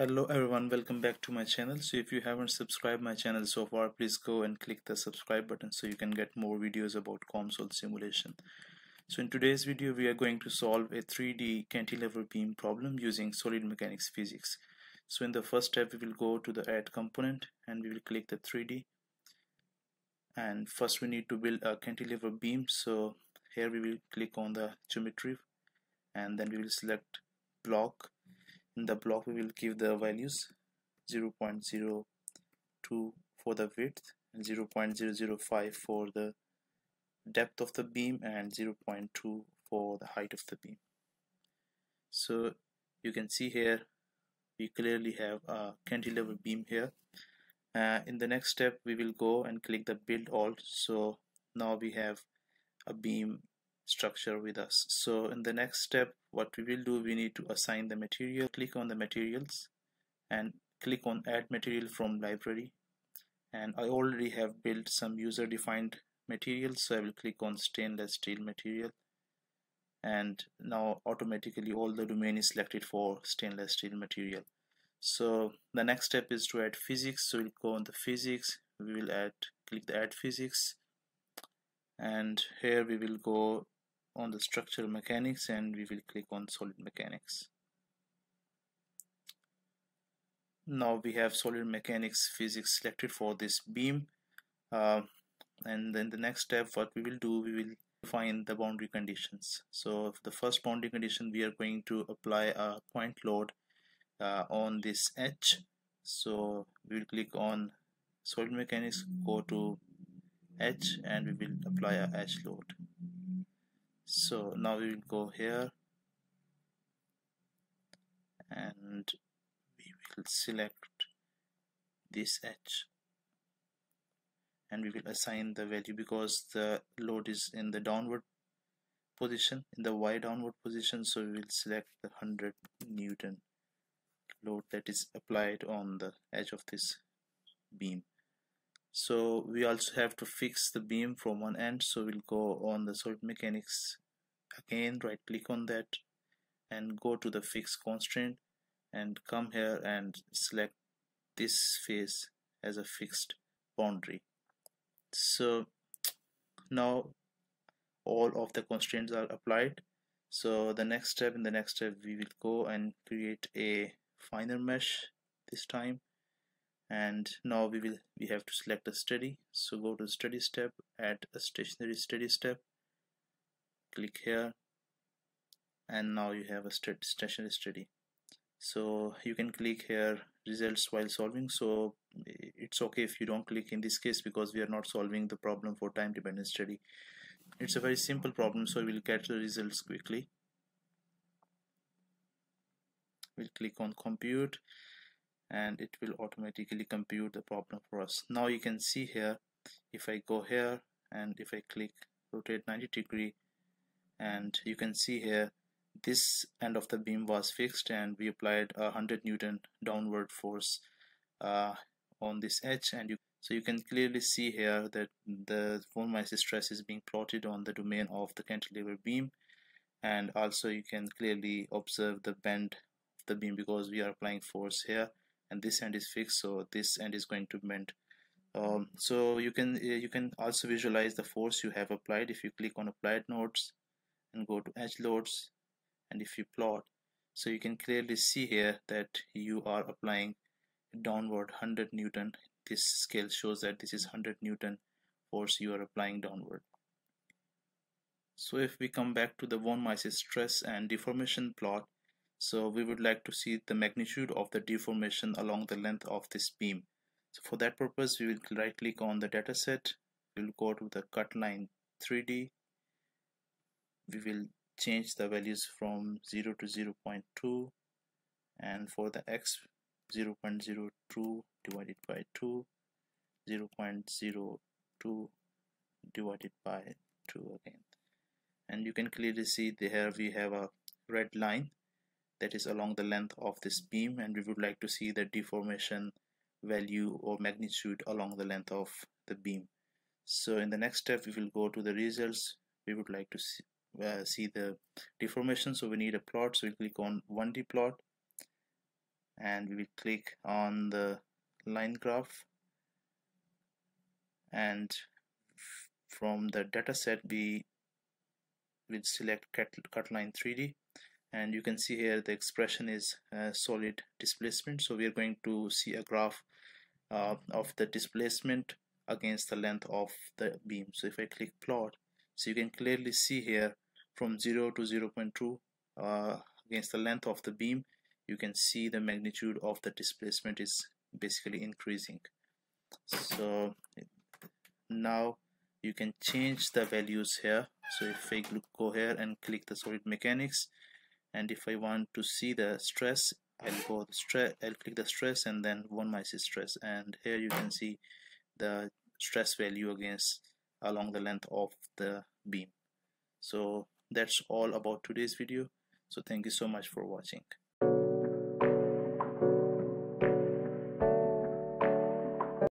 hello everyone. Welcome back to my channel. So if you haven't subscribed my channel so far please go and click the subscribe button so you can get more videos about COMSOL simulation. So in today's video we are going to solve a 3d cantilever beam problem using solid mechanics physics. So in the first step we will go to the add component and we will click the 3d and first we need to build a cantilever beam. So here we will click on the geometry and then we will select block in the block we will give the values 0.02 for the width and 0.005 for the depth of the beam and 0.2 for the height of the beam. So you can see here we clearly have a cantilever beam here. Uh, in the next step we will go and click the build all so now we have a beam structure with us. So in the next step what we will do we need to assign the material. Click on the materials and click on add material from library. And I already have built some user defined materials so I will click on stainless steel material. And now automatically all the domain is selected for stainless steel material. So the next step is to add physics. So we'll go on the physics. We will add click the add physics. And here we will go on the structural mechanics and we will click on solid mechanics. Now we have solid mechanics physics selected for this beam. Uh, and then the next step what we will do we will define the boundary conditions. So the first boundary condition we are going to apply a point load uh, on this edge. So we will click on solid mechanics go to edge and we will apply a edge load so now we will go here. And we will select this edge and we will assign the value because the load is in the downward position in the y downward position. So we will select the 100 newton load that is applied on the edge of this beam so we also have to fix the beam from one end. So we'll go on the solid mechanics again. Right click on that and go to the fix constraint and come here and select this face as a fixed boundary. So now all of the constraints are applied. So the next step in the next step we will go and create a finer mesh this time and now we will we have to select a steady so go to steady step add a stationary steady step. Click here. And now you have a stationary steady so you can click here results while solving. So it's okay if you don't click in this case because we are not solving the problem for time dependent steady it's a very simple problem so we'll get the results quickly. We'll click on compute and it will automatically compute the problem for us. Now you can see here if I go here and if I click rotate 90 degree and you can see here this end of the beam was fixed and we applied a 100 newton downward force uh, on this edge. And you so you can clearly see here that the von Mises stress is being plotted on the domain of the cantilever beam. And also you can clearly observe the bend of the beam because we are applying force here and this end is fixed so this end is going to bend um, so you can uh, you can also visualize the force you have applied. If you click on applied nodes and go to edge loads and if you plot so you can clearly see here that you are applying downward 100 newton. This scale shows that this is 100 newton force you are applying downward. So if we come back to the von Mises stress and deformation plot so we would like to see the magnitude of the deformation along the length of this beam. So for that purpose, we will right click on the dataset. We will go to the cut line 3D. We will change the values from 0 to 0 0.2 and for the x 0 0.02 divided by 2 0 0.02 divided by 2 again and you can clearly see there we have a red line that is along the length of this beam and we would like to see the deformation value or magnitude along the length of the beam. So in the next step we will go to the results. We would like to see, uh, see the deformation. So we need a plot. So we click on 1d plot and we will click on the line graph. And from the data set we will select cut, line 3d and you can see here the expression is uh, solid displacement. So we are going to see a graph uh, of the displacement against the length of the beam. So if I click plot so you can clearly see here from 0 to 0 0.2 uh, against the length of the beam you can see the magnitude of the displacement is basically increasing. So now you can change the values here. So if I go here and click the solid mechanics and if I want to see the stress I'll go stress I'll click the stress and then von Mises stress. And here you can see the stress value against along the length of the beam. So that's all about today's video. So thank you so much for watching